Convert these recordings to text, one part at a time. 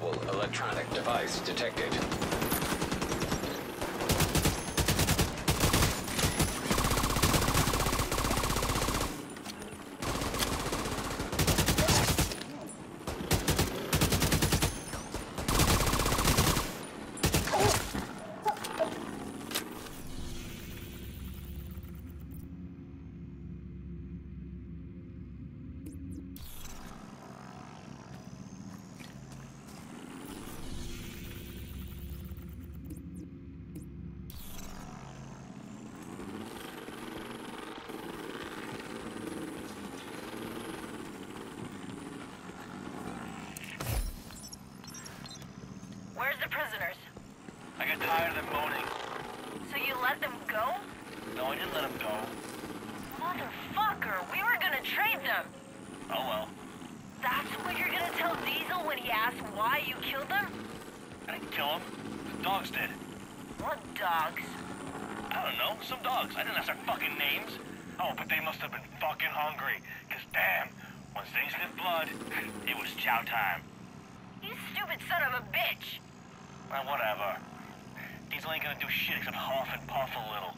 Portable electronic device detected. Where's the prisoners? I got tired of them moaning. So you let them go? No, I didn't let them go. Motherfucker, we were gonna trade them. Oh well. That's what you're gonna tell Diesel when he asks why you killed them? I didn't kill them. The dogs did. What dogs? I don't know. Some dogs. I didn't ask their fucking names. Oh, but they must have been fucking hungry. Cause damn, once they sniffed blood, it was chow time. You stupid son of a bitch! Well, whatever. Diesel ain't gonna do shit except huff and puff a little.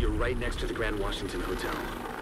You're right next to the Grand Washington Hotel.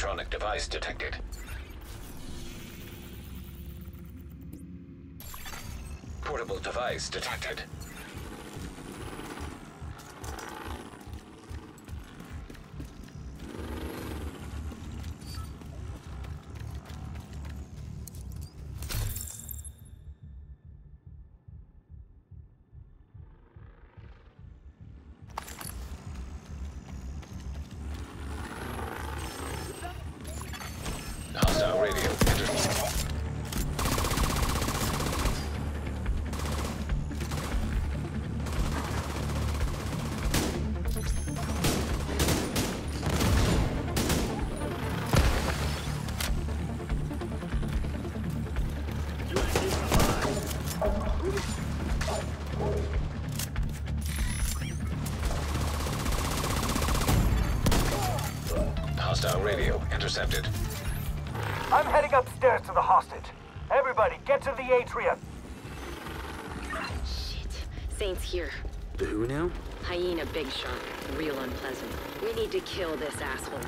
Electronic device detected. Portable device detected. Hostile radio intercepted. I'm heading upstairs to the hostage. Everybody, get to the atrium. Shit. Saint's here. The who now? Hyena Big Shot. Real unpleasant. We need to kill this asshole.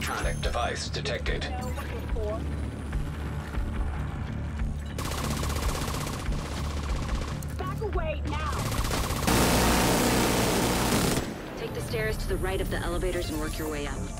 electronic device detected. Back away now! Take the stairs to the right of the elevators and work your way up.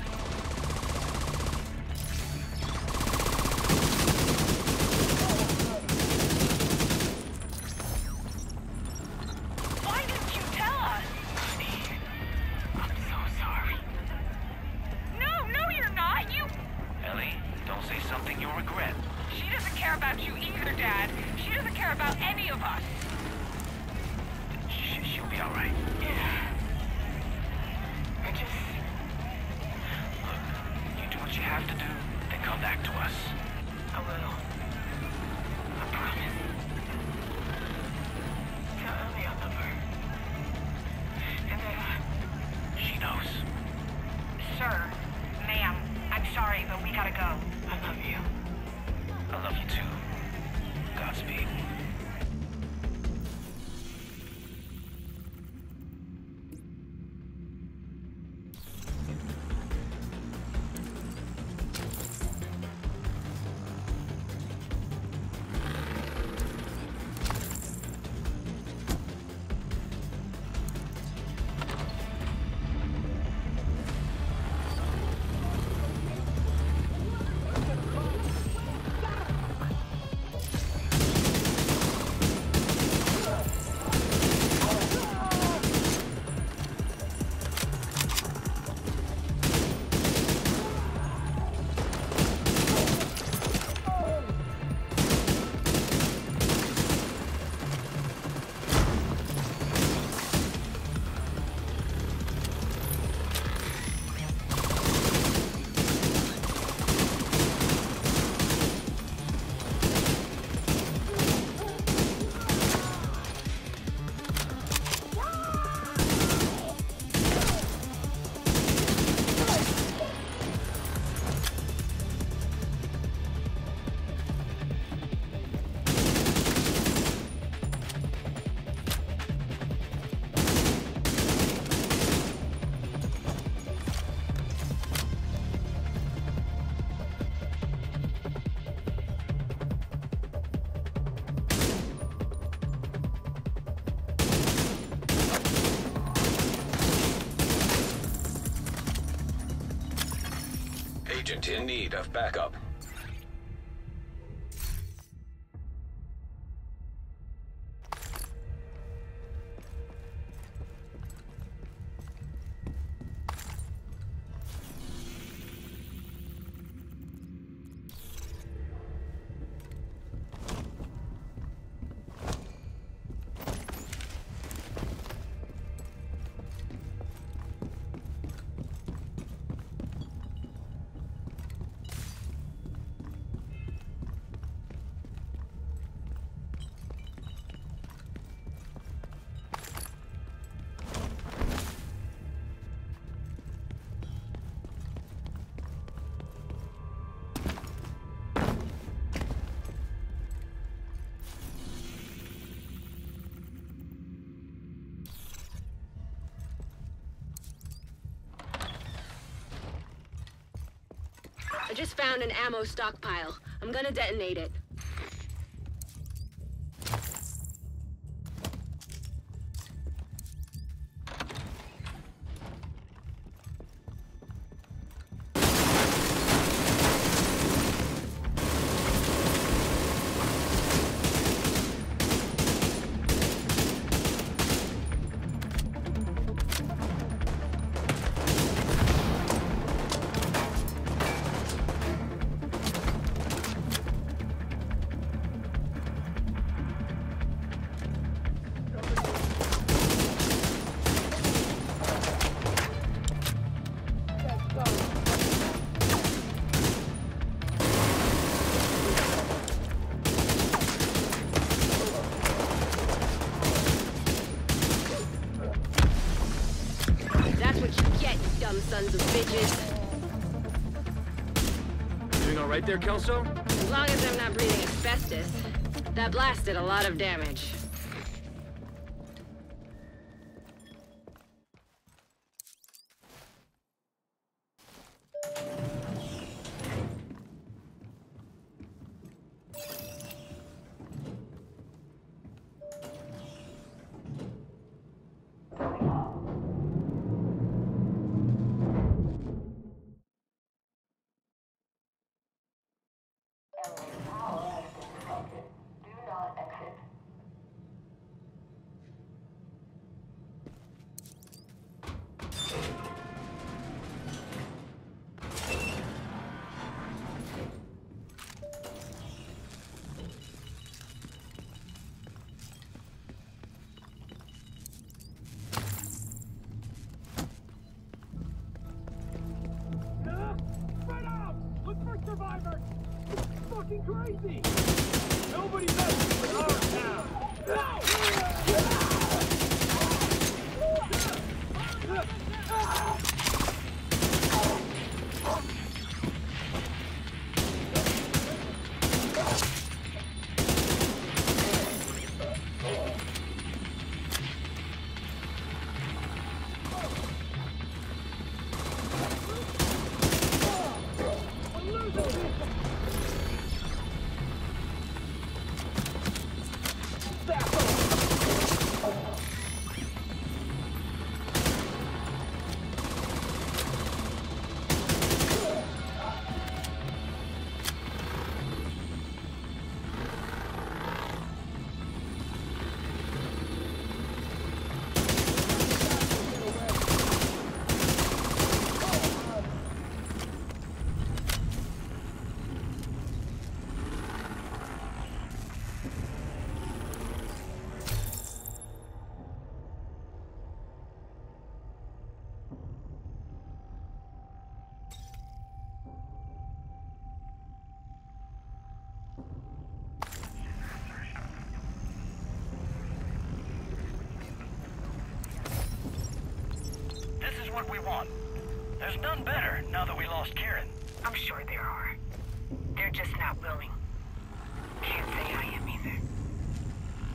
have backup. I just found an ammo stockpile. I'm gonna detonate it. There, Kelso? As long as I'm not breathing asbestos. That blast did a lot of damage. Crazy! None better now that we lost Kieran. I'm sure there are. They're just not willing. Can't say I am either.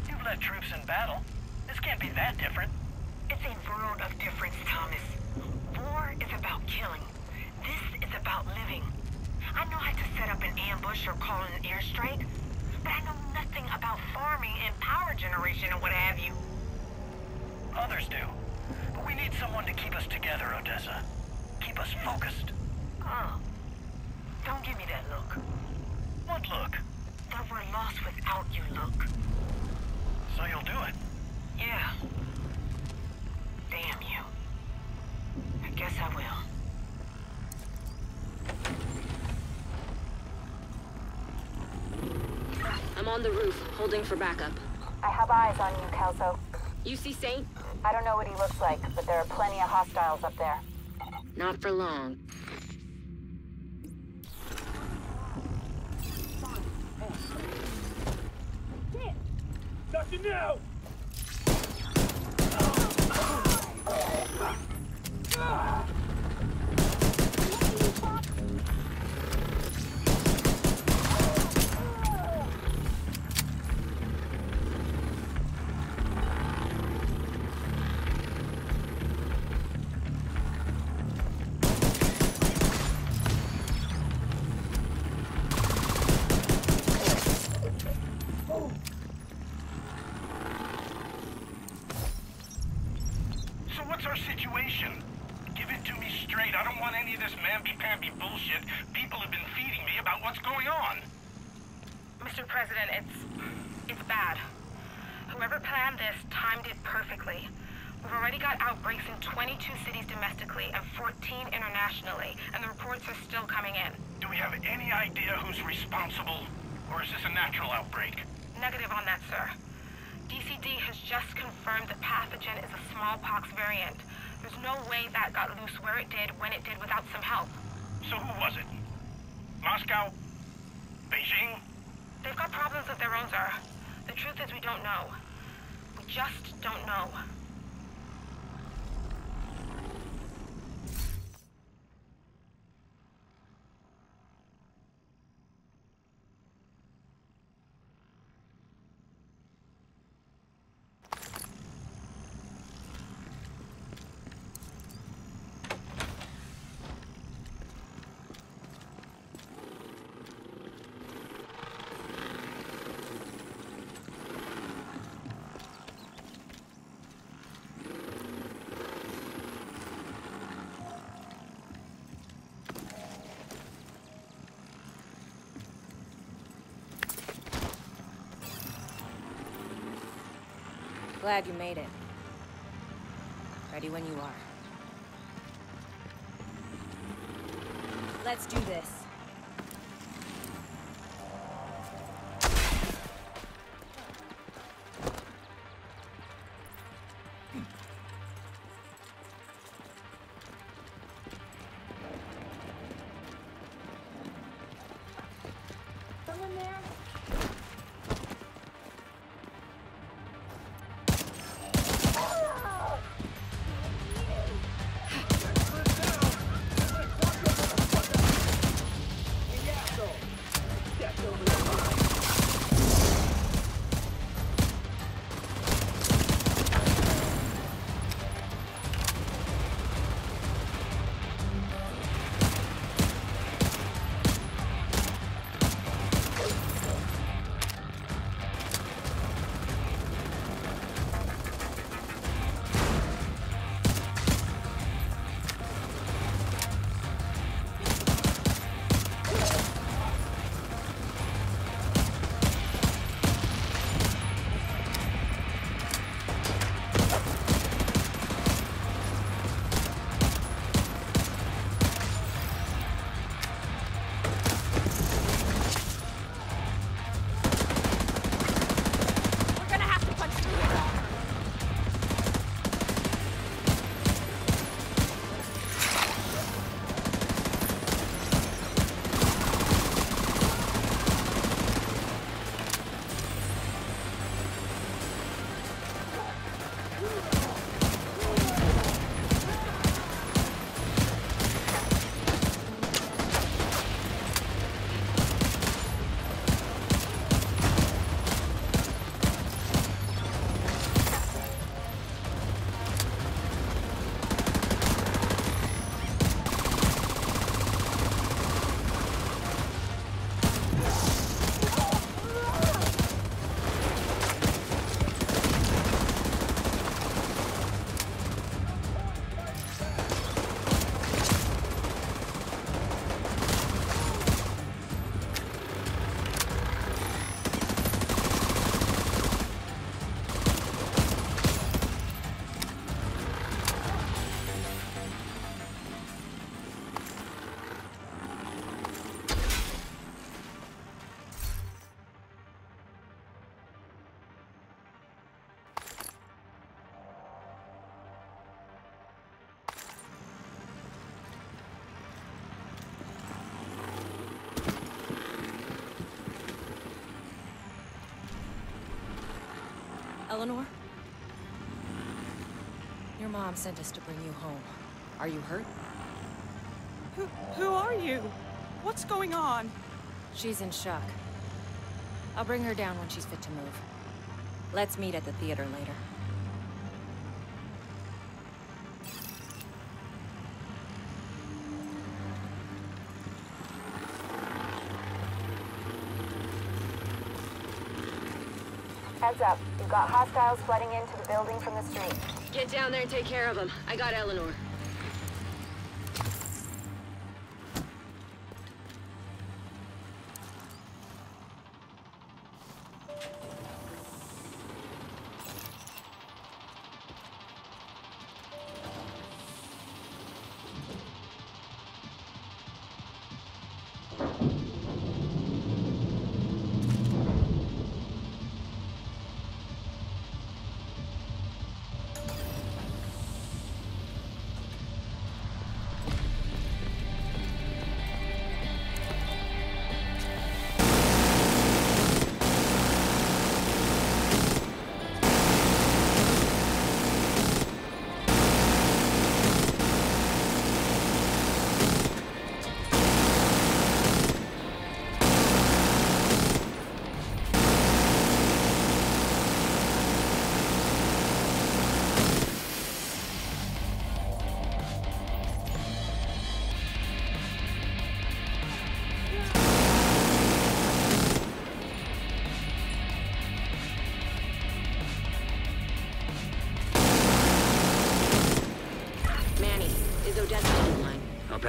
You've led troops in battle. This can't be that different. It's a world of difference, Thomas. War is about killing. This is about living. I know how to set up an ambush or call an airstrike, but I know nothing about farming and power generation and what have you. Others do. But we need someone to keep us together, Odessa. Keep us focused. Oh. Don't give me that look. What look? That we're lost without you look. So you'll do it. Yeah. Damn you. I guess I will. I'm on the roof, holding for backup. I have eyes on you, Kelso. You see Saint? I don't know what he looks like, but there are plenty of hostiles up there. Not for long. Now! President, it's... it's bad. Whoever planned this timed it perfectly. We've already got outbreaks in 22 cities domestically and 14 internationally, and the reports are still coming in. Do we have any idea who's responsible? Or is this a natural outbreak? Negative on that, sir. DCD has just confirmed the pathogen is a smallpox variant. There's no way that got loose where it did, when it did, without some help. So who was it? Moscow? Beijing? They've got problems of their own, sir. The truth is we don't know. We just don't know. Glad you made it. Ready when you are. Let's do this. Eleanor? Your mom sent us to bring you home. Are you hurt? Who, who are you? What's going on? She's in shock. I'll bring her down when she's fit to move. Let's meet at the theater later. You've got hostiles flooding into the building from the street. Get down there and take care of them. I got Eleanor.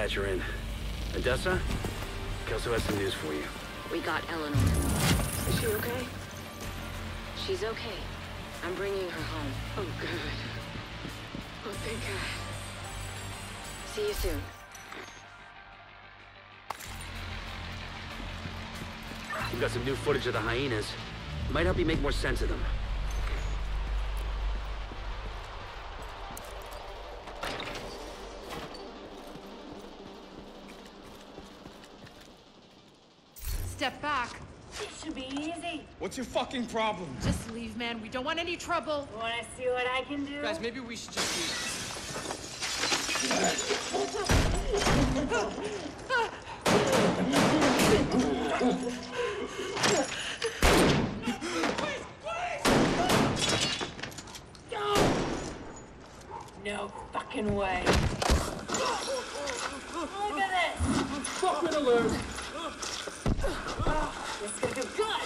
Patch her in. Odessa? Kelso has some news for you. We got Eleanor. Is she okay? She's okay. I'm bringing her home. Oh, good. Oh, thank God. See you soon. We've got some new footage of the hyenas. Might help you make more sense of them. Step back. It should be easy. What's your fucking problem? Just leave, man. We don't want any trouble. Wanna see what I can do? Guys, maybe we should just leave. No fucking way. Look at this. Fucking alert! This is gonna do good.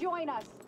Join us.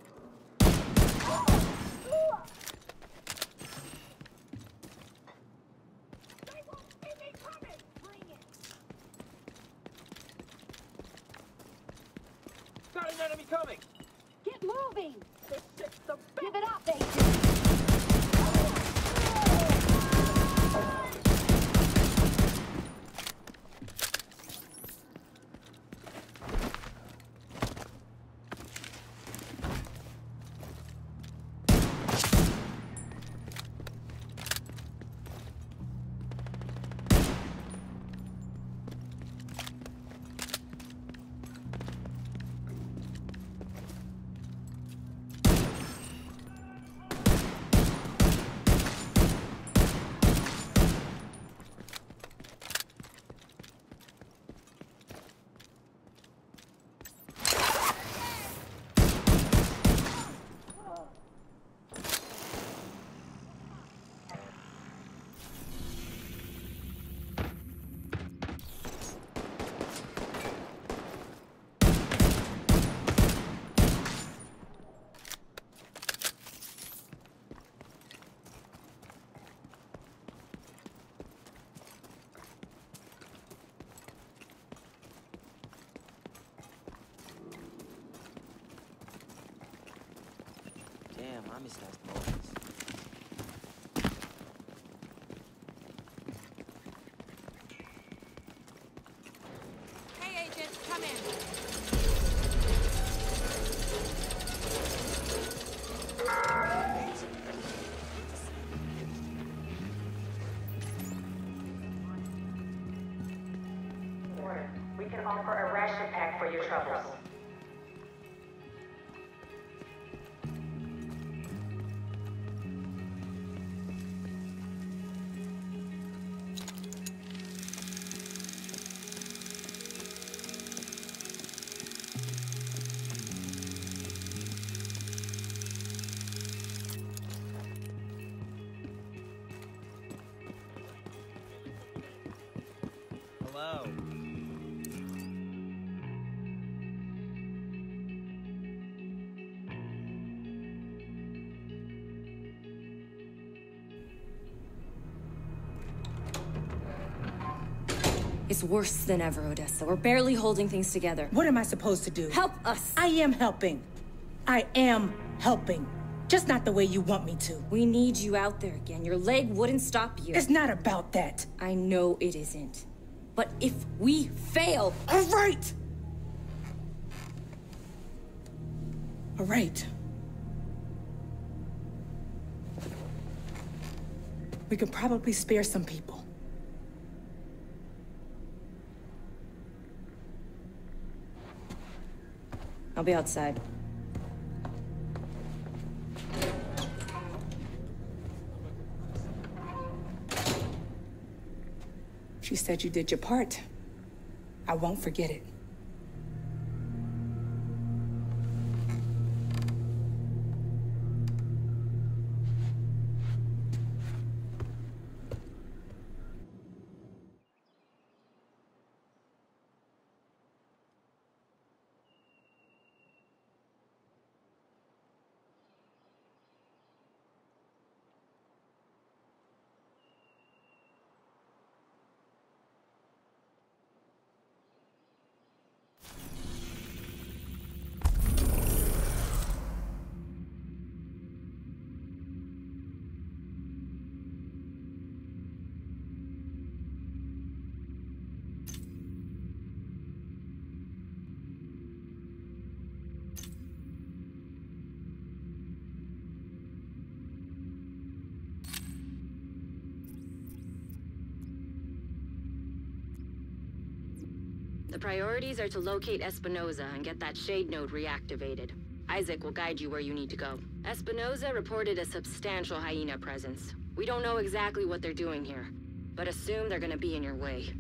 Amistades pobres. Hey, Agent, come in. We can offer a ration pack for your troubles. It's worse than ever, Odessa. We're barely holding things together. What am I supposed to do? Help us! I am helping. I am helping. Just not the way you want me to. We need you out there again. Your leg wouldn't stop you. It's not about that. I know it isn't. But if we fail... All right! All right. We could probably spare some people. I'll be outside. She said you did your part. I won't forget it. The priorities are to locate Espinoza and get that shade node reactivated. ISAC will guide you where you need to go. Espinoza reported a substantial hyena presence. We don't know exactly what they're doing here, but assume they're gonna be in your way.